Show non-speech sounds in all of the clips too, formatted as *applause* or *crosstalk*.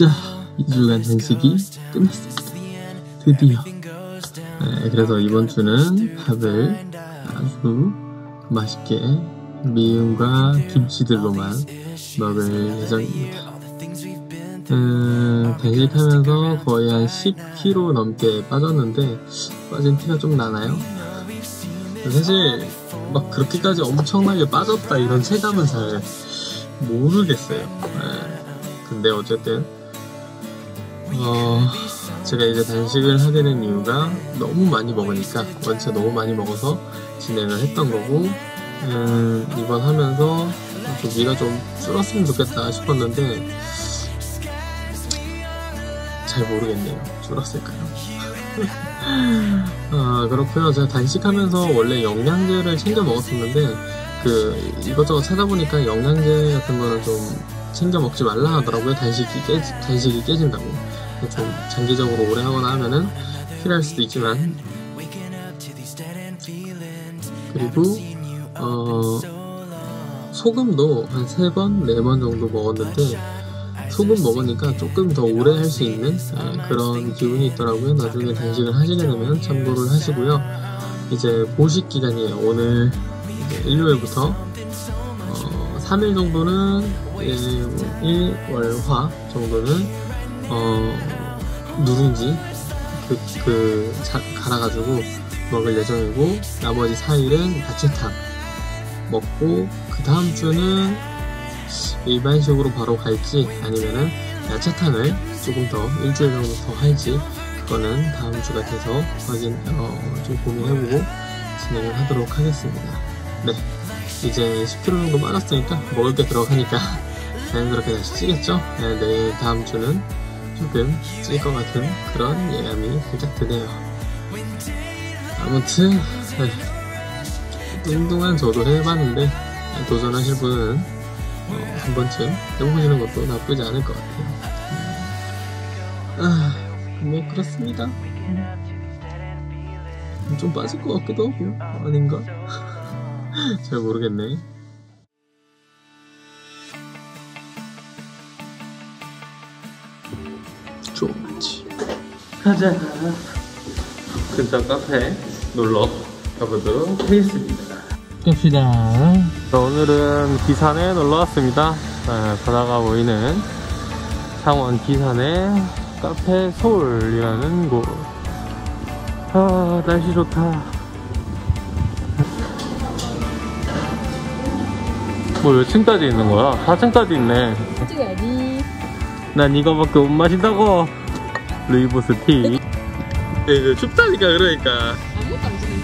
자 2주간 단식이 끝났습니다 드디어 네, 그래서 이번 주는 밥을 아주 맛있게 미음과 김치들로만 먹을 예정입니다 음, 단식하면서 거의 한 10kg 넘게 빠졌는데 빠진 티가 좀 나나요? 사실 막 그렇게까지 엄청나게 빠졌다 이런 체감은 잘 모르겠어요. 네. 근데 어쨌든 어, 제가 이제 단식을 하게 된 이유가 너무 많이 먹으니까 원체 너무 많이 먹어서 진행을 했던 거고 음, 이번 하면서 좀 위가 좀 줄었으면 좋겠다 싶었는데 잘 모르겠네요. 줄었을까요? *laughs* 아, 그렇고요. 제가 단식하면서 원래 영양제를 챙겨 먹었었는데 그 이것저것 찾아보니까 영양제 같은 거는 좀 챙겨 먹지 말라 하더라고요. 단식이 깨 단식이 깨진다고. 좀 장기적으로 오래 하거나 하면은 필요할 수도 있지만 그리고 어 소금도 한 세 번, 네 번 정도 먹었는데 소금 먹으니까 조금 더 오래 할 수 있는 네, 그런 기운이 있더라고요. 나중에 단식을 하시게 되면 참고를 하시고요. 이제 보식 기간이에요. 오늘 일요일부터 어, 3일 정도는 일, 월화 정도는 어, 누룽지 그, 그 자, 갈아가지고 먹을 예정이고 나머지 4일은 야채탕 먹고 그 다음 주는 일반식으로 바로 갈지 아니면은 야채탕을 조금 더 일주일 정도 더 할지 그거는 다음 주가 돼서 확인 어, 좀 고민해보고 진행을 하도록 하겠습니다. 네, 이제 10kg 정도 빠졌으니까 먹을 게 들어가니까 *laughs* 자연스럽게 다시 찌겠죠? 네, 내일 다음 주는 조금 찔 것 같은 그런 예감이 살짝 드네요. 아무튼 네, 운동은 저도 해봤는데 도전하실 분은 어, 한 번쯤 해보시는 것도 나쁘지 않을 것 같아요. 아, 뭐 그렇습니다. 좀 빠질 것 같기도 하고 아닌가? *gasps* 잘 모르겠네. 좋지. 가자. 근처 카페 놀러 가보도록 하겠습니다. 갑시다. 오늘은 기산에 놀러 왔습니다. 네, 바다가 보이는 창원 기산의 카페 서울이라는 곳. 아, 날씨 좋다. 뭐 몇 층까지 있는 거야? 4층까지 있네. 찍어야지. 난 이거밖에 못 마신다고. 루이보스 티. 이거 춥다니까 그러니까. 아무것도 안 찍는.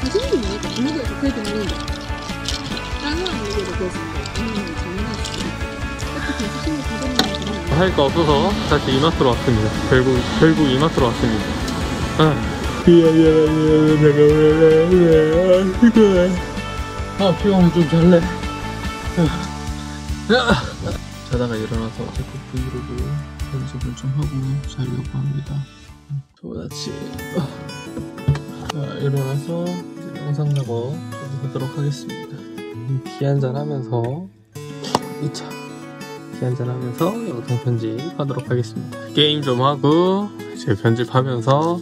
사진도 나니까 분위기가 좋게 되는데 다른 사람 얘기도 그랬었는데 아니면 장난했어. 어떻게 사진을 가져오는 할거 없어서 다시 이마트로 왔습니다. 결국 결국 이마트로 왔습니다. 아. 아 피곤해 좀 잘래. 자다가 일어나서 제거 브이로그 연습을 좀 하고 자려고 합니다. 좋은 아침. 자 일어나서 영상 작업 좀 하도록 하겠습니다. 티 한잔 하면서 이차 티 한잔 하면서 영상 편집하도록 하겠습니다. 게임 좀 하고 이제 편집하면서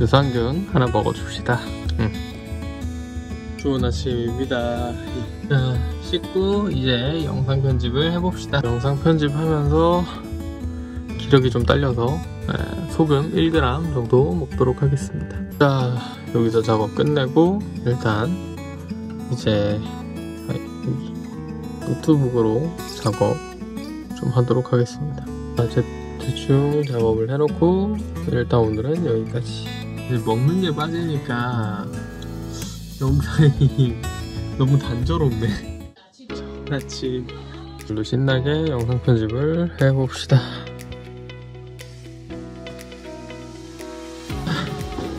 유산균 하나 먹어줍시다. 응. 좋은 아침입니다. 자, 씻고 이제 영상 편집을 해봅시다. 영상 편집하면서 기력이 좀 딸려서 네, 소금 1g 정도 먹도록 하겠습니다. 자, 여기서 작업 끝내고 일단 이제 노트북으로 작업 좀 하도록 하겠습니다. 자, 제, 대충 작업을 해놓고 일단 오늘은 여기까지. 이제 먹는 게 빠지니까 영상이 *laughs* 너무 단조롭네. 아침 별로 신나게 영상 편집을 해봅시다.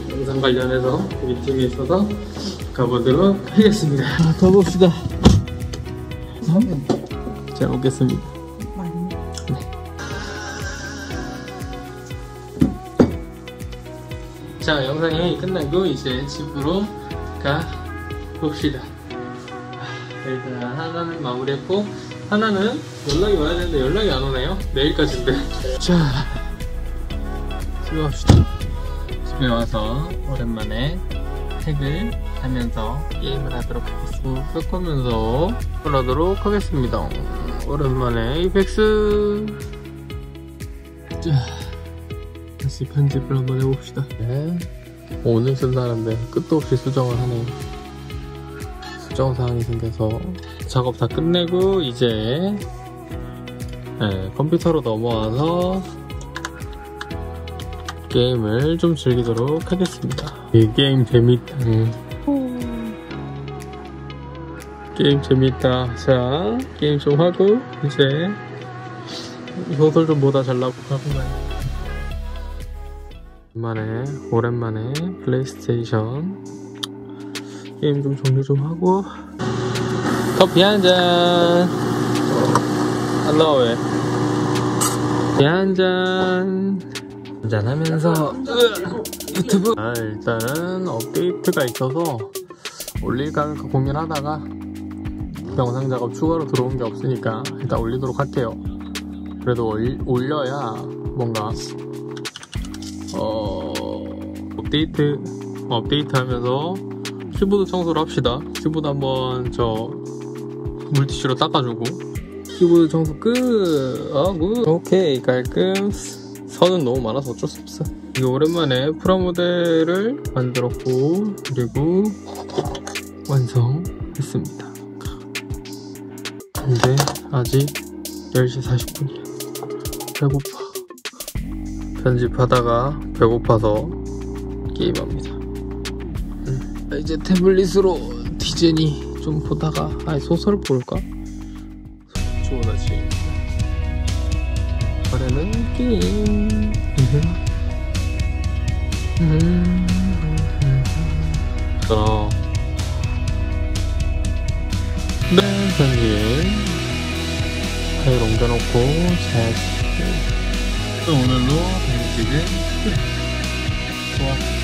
영상 관련해서 미팅이 있어서 가보도록 하겠습니다. 아, 가봅시다. 잘 먹겠습니다. 자, 영상이 끝나고 이제 집으로 가 봅시다. 일단 하나는 마무리했고 하나는 연락이 와야 되는데 연락이 안 오네요. 내일까지인데. *laughs* 자, 집에 갑시다. 집에 와서 오랜만에 책을 하면서 게임을 하도록 하겠습니다. 끄면서 하도록 하겠습니다. 오랜만에 이펙스. 자, 다시 편집을 한번 해봅시다. 네. 오늘 쓴다는데 끝도 없이 수정을 하네요. 수정 사항이 생겨서 작업 다 끝내고 이제 네, 컴퓨터로 넘어와서 게임을 좀 즐기도록 하겠습니다. 이 게임 재밌다. 게임 재밌다. 자, 게임 좀 하고 이제 소설 좀 보다 잘라고 하고만. 오랜만에 오랜만에 플레이스테이션 게임 좀 정리 좀 하고. 커피 한잔 왜 커피 한잔 한잔 하면서 유튜브. 아, 일단은 업데이트가 있어서 올릴까 고민하다가 영상 작업 추가로 들어온 게 없으니까 일단 올리도록 할게요. 그래도 올, 올려야 뭔가 어, 업데이트, 업데이트 하면서 키보드 청소를 합시다. 키보드 한번 저 물티슈로 닦아주고. 키보드 청소 끝! 하고. 오케이, 깔끔. 선은 너무 많아서 어쩔 수 없어. 이게 오랜만에 프라모델을 만들었고, 그리고 완성했습니다. 근데 아직 10시 40분이야. 배고파. 편집하다가 배고파서 게임합니다. 음, 이제 태블릿으로 디즈니 좀 보다가 아니 소설 볼까? 좋은 아침입니다. 올해는 게임. 어. 네, 편집 파일 옮겨놓고 잘. 오늘로 편집은 끝.